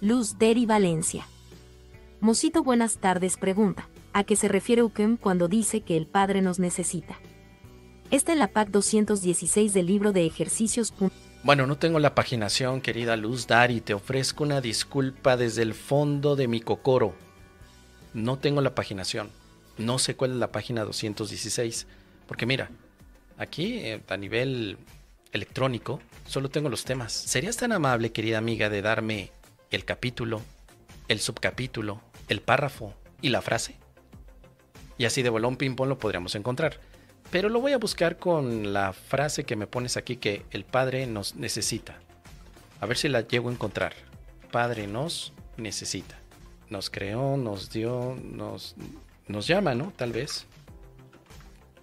Luz Deri Valencia. Mosito Buenas tardes pregunta, ¿a qué se refiere Ukem cuando dice que el Padre nos necesita? Esta es la PAC 216 del libro de ejercicios. Bueno, no tengo la paginación, querida Luz Dari, te ofrezco una disculpa desde el fondo de mi cocoro. No tengo la paginación. No sé cuál es la página 216, porque mira, aquí eh, a nivel electrónico solo tengo los temas. ¿Serías tan amable, querida amiga, de darme el capítulo, el subcapítulo, el párrafo y la frase. Y así de bolón ping-pong lo podríamos encontrar. Pero lo voy a buscar con la frase que me pones aquí que el Padre nos necesita. A ver si la llego a encontrar. Padre nos necesita. Nos creó, nos dio, nos, nos llama, ¿no? Tal vez.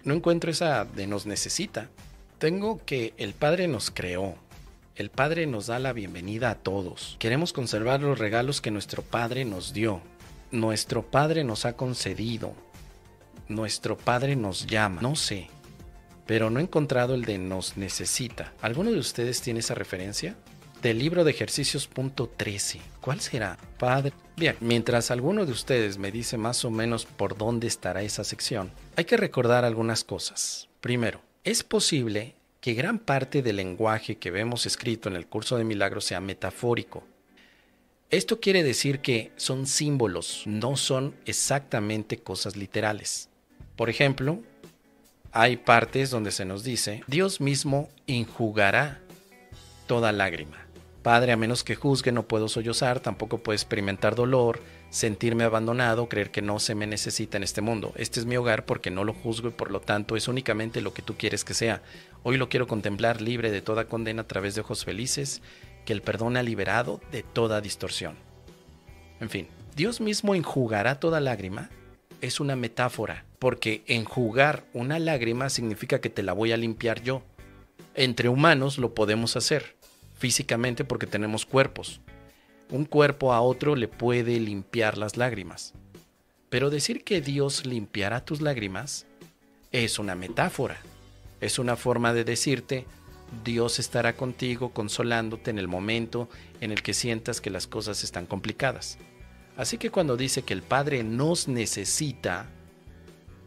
No encuentro esa de nos necesita. Tengo que el Padre nos creó. El Padre nos da la bienvenida a todos. Queremos conservar los regalos que nuestro Padre nos dio. Nuestro Padre nos ha concedido. Nuestro Padre nos llama. No sé. Pero no he encontrado el de nos necesita. ¿Alguno de ustedes tiene esa referencia? Del libro de ejercicios punto 13. ¿Cuál será? Padre. Bien, mientras alguno de ustedes me dice más o menos por dónde estará esa sección, hay que recordar algunas cosas. Primero, es posible que gran parte del lenguaje que vemos escrito en el curso de milagros sea metafórico. Esto quiere decir que son símbolos, no son exactamente cosas literales. Por ejemplo, hay partes donde se nos dice, Dios mismo enjugará toda lágrima. Padre, a menos que juzgue, no puedo sollozar, tampoco puedo experimentar dolor, sentirme abandonado, creer que no se me necesita en este mundo. Este es mi hogar porque no lo juzgo y por lo tanto es únicamente lo que tú quieres que sea. Hoy lo quiero contemplar libre de toda condena a través de ojos felices, que el perdón ha liberado de toda distorsión. En fin, Dios mismo enjugará toda lágrima es una metáfora, porque enjugar una lágrima significa que te la voy a limpiar yo. Entre humanos lo podemos hacer, físicamente porque tenemos cuerpos. Un cuerpo a otro le puede limpiar las lágrimas. Pero decir que Dios limpiará tus lágrimas es una metáfora. Es una forma de decirte, Dios estará contigo consolándote en el momento en el que sientas que las cosas están complicadas. Así que cuando dice que el Padre nos necesita,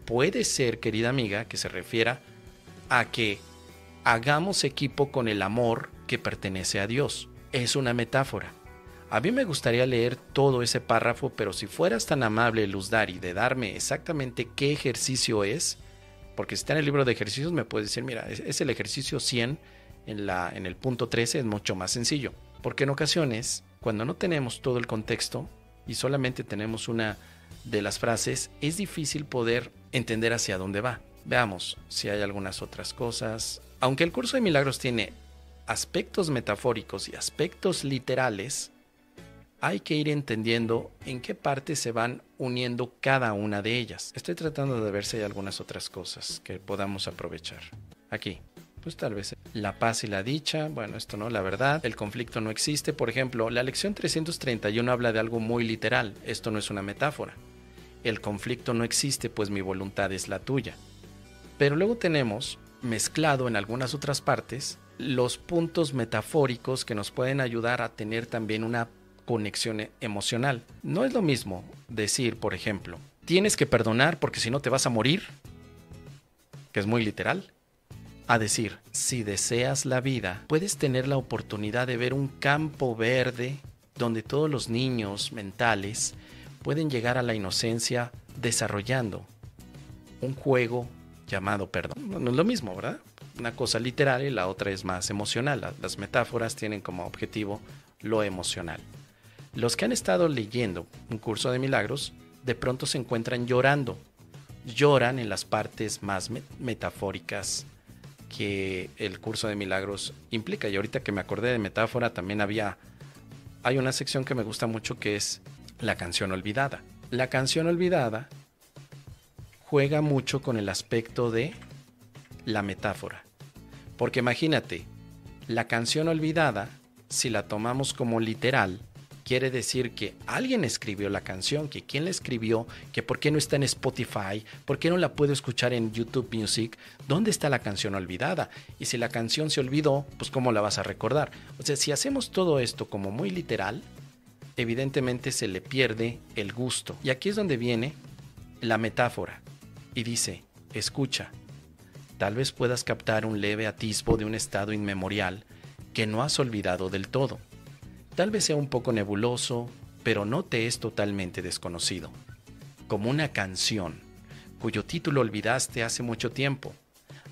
puede ser, querida amiga, que se refiera a que hagamos equipo con el amor que pertenece a Dios. Es una metáfora. A mí me gustaría leer todo ese párrafo, pero si fueras tan amable, Luzdari, de darme exactamente qué ejercicio es, porque si está en el libro de ejercicios, me puedes decir, mira, es, el ejercicio 100 en, la, en el punto 13, es mucho más sencillo. Porque en ocasiones, cuando no tenemos todo el contexto y solamente tenemos una de las frases, es difícil poder entender hacia dónde va. Veamos si hay algunas otras cosas. Aunque el curso de milagros tiene aspectos metafóricos y aspectos literales, hay que ir entendiendo en qué parte se van uniendo cada una de ellas. Estoy tratando de ver si hay algunas otras cosas que podamos aprovechar. Aquí, pues tal vez la paz y la dicha, bueno, esto no, la verdad, el conflicto no existe. Por ejemplo, la lección 331 habla de algo muy literal, esto no es una metáfora. El conflicto no existe, pues mi voluntad es la tuya. Pero luego tenemos, mezclado en algunas otras partes, los puntos metafóricos que nos pueden ayudar a tener también una conexión emocional. No es lo mismo decir, por ejemplo, tienes que perdonar porque si no te vas a morir, que es muy literal, a decir, si deseas la vida, puedes tener la oportunidad de ver un campo verde donde todos los niños mentales pueden llegar a la inocencia desarrollando un juego llamado perdón. No es lo mismo, ¿verdad? Una cosa literal y la otra es más emocional. Las metáforas tienen como objetivo lo emocional. Los que han estado leyendo un curso de milagros de pronto se encuentran llorando. Lloran en las partes más metafóricas que el curso de milagros implica. Y ahorita que me acordé de metáfora, también había, hay una sección que me gusta mucho que es la canción olvidada. La canción olvidada juega mucho con el aspecto de la metáfora. Porque imagínate, la canción olvidada, si la tomamos como literal, quiere decir que alguien escribió la canción, que quién la escribió, que por qué no está en Spotify, por qué no la puedo escuchar en YouTube Music, dónde está la canción olvidada. Y si la canción se olvidó, pues cómo la vas a recordar. O sea, si hacemos todo esto como muy literal, evidentemente se le pierde el gusto. Y aquí es donde viene la metáfora. Y dice, escucha, tal vez puedas captar un leve atisbo de un estado inmemorial que no has olvidado del todo. Tal vez sea un poco nebuloso, pero no te es totalmente desconocido. Como una canción, cuyo título olvidaste hace mucho tiempo,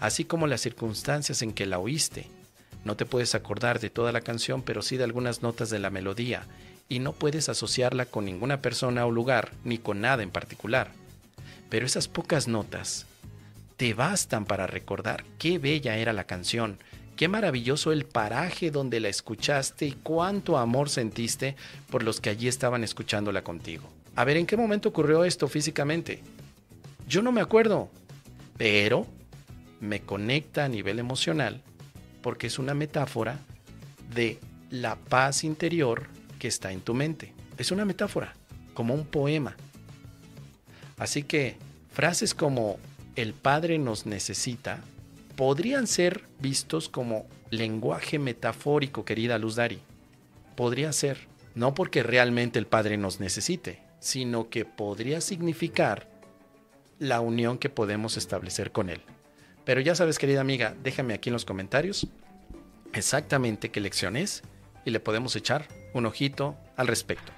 así como las circunstancias en que la oíste. No te puedes acordar de toda la canción, pero sí de algunas notas de la melodía, y no puedes asociarla con ninguna persona o lugar, ni con nada en particular. Pero esas pocas notas te bastan para recordar qué bella era la canción, qué maravilloso el paraje donde la escuchaste y cuánto amor sentiste por los que allí estaban escuchándola contigo. A ver, ¿en qué momento ocurrió esto físicamente? Yo no me acuerdo, pero me conecta a nivel emocional porque es una metáfora de la paz interior que está en tu mente. Es una metáfora, como un poema. Así que frases como el Padre nos necesita podrían ser vistos como lenguaje metafórico, querida Luz Dari. Podría ser, no porque realmente el Padre nos necesite, sino que podría significar la unión que podemos establecer con Él. Pero ya sabes, querida amiga, déjame aquí en los comentarios exactamente qué lección es y le podemos echar un ojito al respecto.